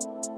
you